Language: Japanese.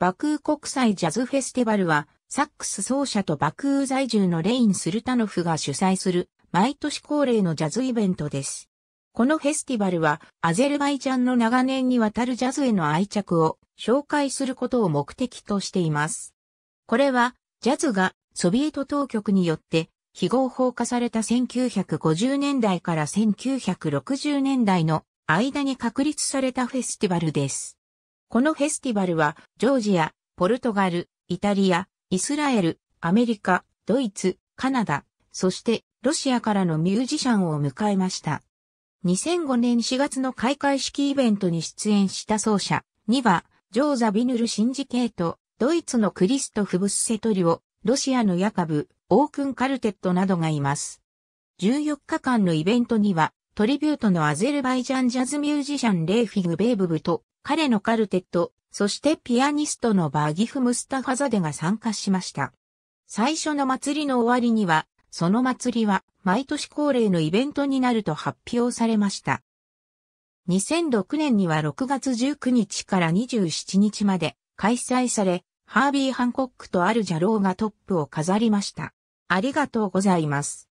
バクー国際ジャズフェスティバルは、サックス奏者とバクー在住のレイン・スルタノフが主催する、毎年恒例のジャズイベントです。このフェスティバルは、アゼルバイジャンの長年にわたるジャズへの愛着を紹介することを目的としています。これは、ジャズがソビエト当局によって非合法化された1950年代から1960年代の間に確立されたフェスティバルです。このフェスティバルは、ジョージア、ポルトガル、イタリア、イスラエル、アメリカ、ドイツ、カナダ、そしてロシアからのミュージシャンを迎えました。2005年4月の開会式イベントに出演した奏者には、ジョー・ザビヌル・シンジケート、ドイツのクリストフ・ブッセトリオ、ロシアのヤカブ、オークンカルテットなどがいます。14日間のイベントには、トリビュートのアゼルバイジャンジャズミュージシャンレイフィグ・ベーブブと、彼のカルテット、そしてピアニストのバーギフ・ムスタファザデが参加しました。最初の祭りの終わりには、その祭りは毎年恒例のイベントになると発表されました。2006年には6月19日から27日まで開催され、ハービー・ハンコックとあるジャローがトップを飾りました。ありがとうございます。